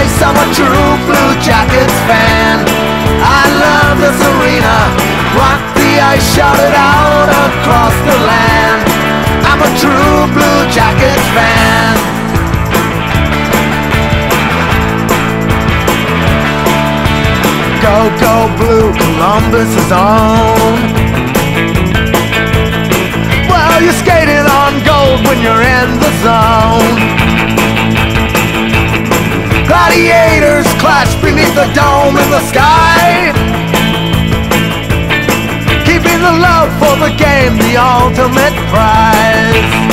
I'm a true Blue Jackets fan. I love this arena. Rock the ice, shout it out across the land. I'm a true Blue Jackets fan. Go, go blue, Columbus is on. Well, you're skating on gold when you're in the zone. Gladiators clash beneath the dome in the sky. Keeping the love for the game the ultimate prize.